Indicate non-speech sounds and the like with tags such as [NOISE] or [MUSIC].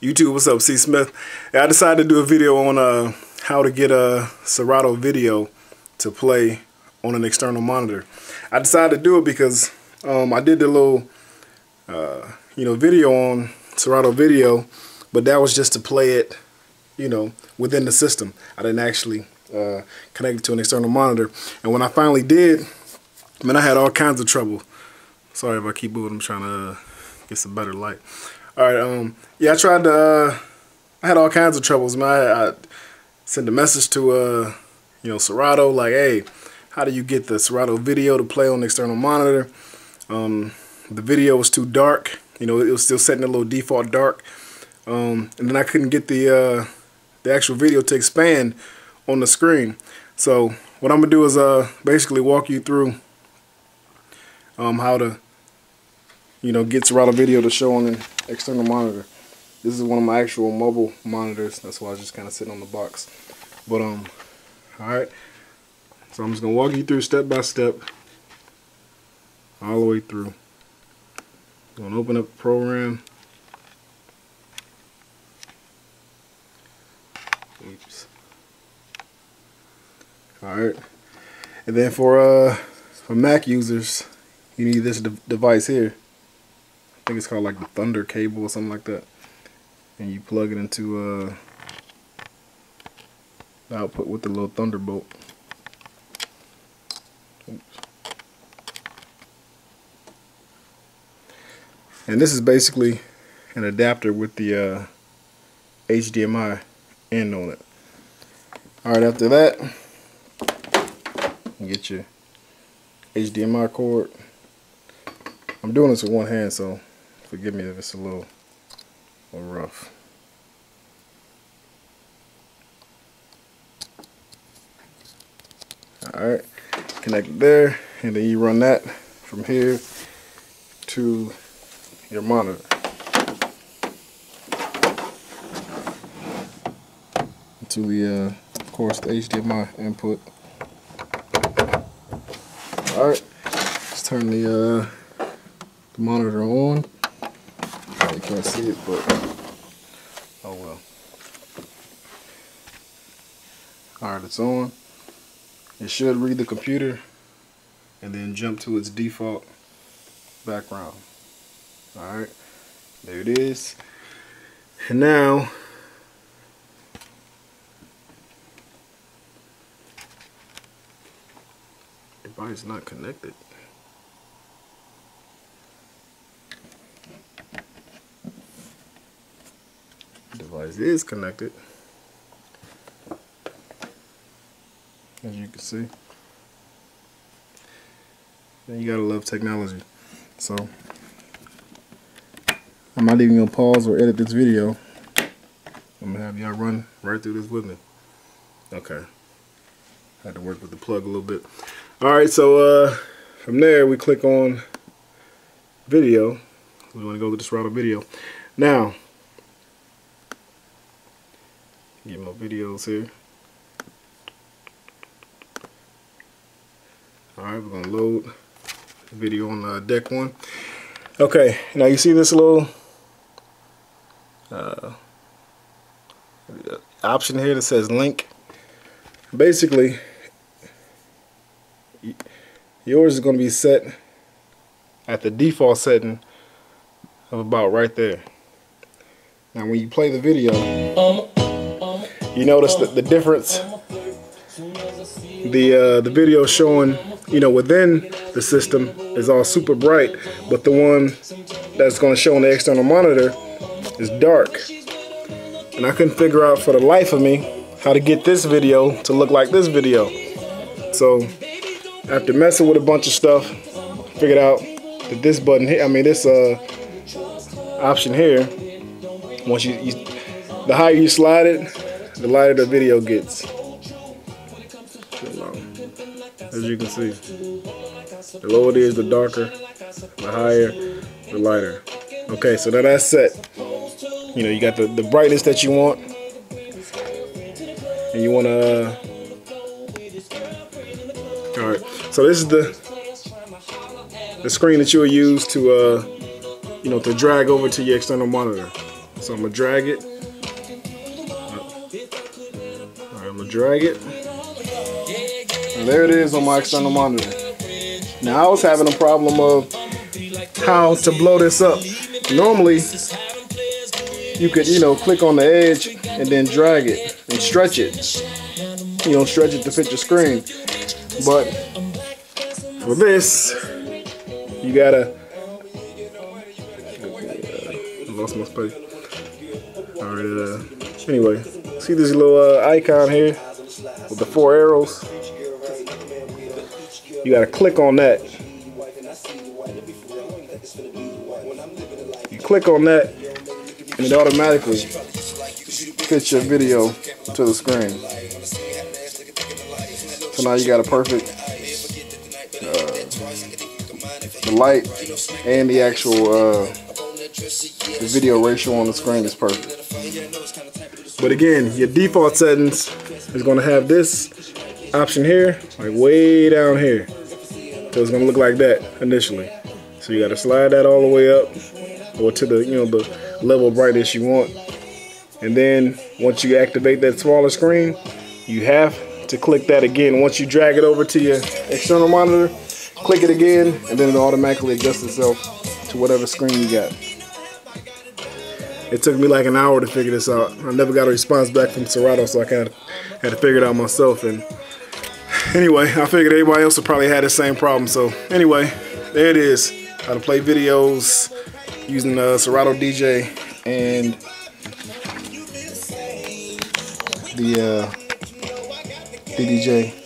YouTube, what's up? C Smith. I decided to do a video on uh, how to get a Serato video to play on an external monitor. I decided to do it because um, I did the little, uh, you know, video on Serato Video, but that was just to play it, you know, within the system. I didn't actually uh, connect it to an external monitor. And when I finally did, man, I had all kinds of trouble. Sorry if I keep moving. I'm trying to uh, get some better light. All right, um, yeah, I tried to, uh, I had all kinds of troubles, man. I, I sent a message to, uh, you know, Serato, like, hey, how do you get the Serato video to play on the external monitor? Um, the video was too dark. You know, it was still setting a little default dark. Um, and then I couldn't get the, uh, the actual video to expand on the screen. So what I'm gonna do is uh, basically walk you through um, how to you know, get Serato video to show on an external monitor. This is one of my actual mobile monitors. That's why I was just kind of sitting on the box. But, um, alright. So I'm just going to walk you through step by step. All the way through. I'm going to open up the program. Oops. Alright. And then for, uh, for Mac users, you need this de device here think it's called like the Thunder cable or something like that. And you plug it into uh, the output with the little Thunderbolt. Oops. And this is basically an adapter with the uh, HDMI end on it. Alright, after that, you get your HDMI cord. I'm doing this with one hand, so Forgive me if it's a little, little rough. Alright, connect there, and then you run that from here to your monitor. To the, uh, of course, the HDMI input. Alright, let's turn the, uh, the monitor on. Can't see it, but oh well. Alright, it's on. It should read the computer and then jump to its default background. Alright, there it is. And now, device not connected. Device is connected. As you can see. And you gotta love technology. So I'm not even gonna pause or edit this video. I'm gonna have y'all run right through this with me. Okay. Had to work with the plug a little bit. Alright, so uh, from there we click on video. We want to go to Serato video. Now, Get my videos here. Alright, we're gonna load the video on uh, deck one. Okay, now you see this little uh, option here that says link. Basically, yours is to be set at the default setting of about right there. Now when you play the video, you notice the, the difference? The uh, the video showing you know within the system is all super bright but the one that's going to show on the external monitor is dark. And I couldn't figure out for the life of me how to get this video to look like this video. So after messing with a bunch of stuff figured out that this button here I mean this uh, option here once you, you the higher you slide it the lighter the video gets. As you can see, the lower it is, the darker, the higher, the lighter. Okay, so now that's set. You know, you got the, the brightness that you want. And you want to... Uh, Alright, so this is the the screen that you'll use to, uh, you know, to drag over to your external monitor. So I'm gonna drag it. Drag it. And there it is on my external monitor. Now I was having a problem of how to blow this up. Normally, you could, you know, click on the edge and then drag it and stretch it. You know, stretch it to fit your screen. But for this, you gotta. I lost my space. All right. Uh, anyway, see this little uh, icon here with the four arrows. You gotta click on that. You click on that, and it automatically fits your video to the screen. So now you got a perfect uh, the light and the actual uh, the video ratio on the screen is perfect. But again, your default settings is going to have this option here, like way down here. So it's going to look like that initially. So you got to slide that all the way up or to the, you know, the level of brightness you want. And then once you activate that smaller screen, you have to click that again. Once you drag it over to your external monitor, click it again, and then it automatically adjusts itself to whatever screen you got. It took me like an hour to figure this out. I never got a response back from Serato, so I kind of had to figure it out myself. And [SIGHS] anyway, I figured everybody else would probably have the same problem. So anyway, there it is. How to play videos using uh, Serato DJ and the uh, DDJ